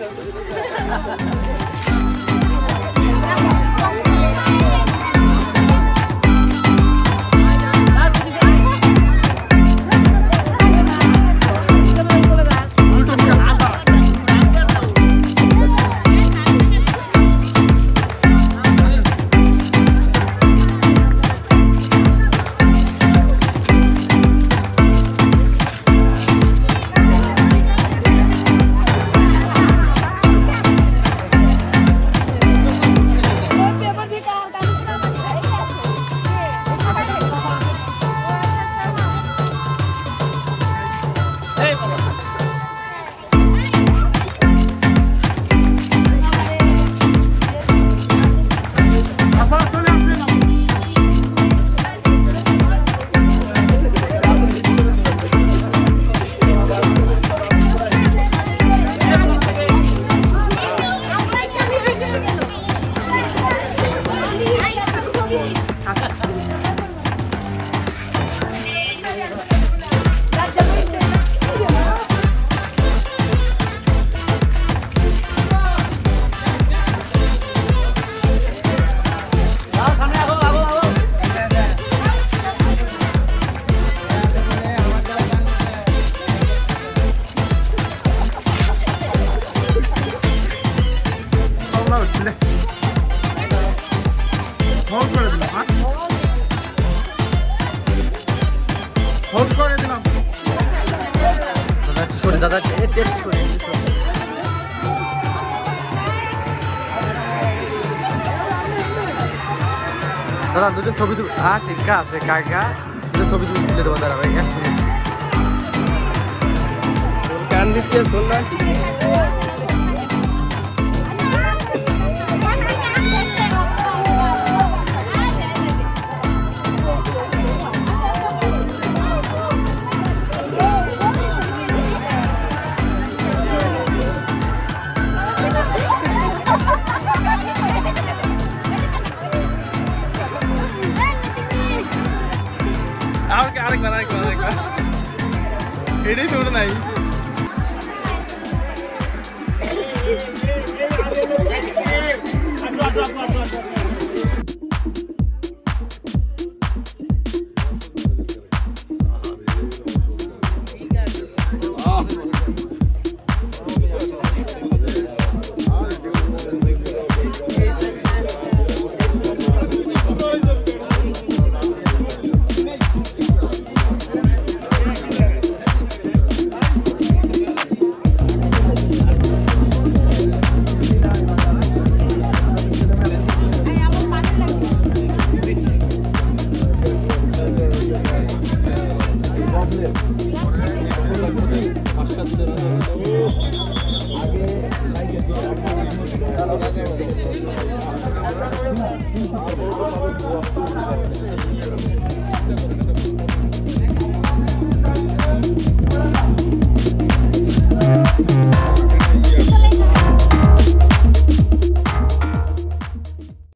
ハハハハ! Hold করে দিলাম দাদা একটু সরে দাদা সরে একটু সরে। দাদা দুটো ছবি তুল হ্যাঁ ঠিক আছে কাকা দুটো ছবি তুলে দেবো দাদা ভাই এক মিনিট नारक नारक नारक इडी सोडून नाही Aduh, aduh, aduh, aduh. Thank you.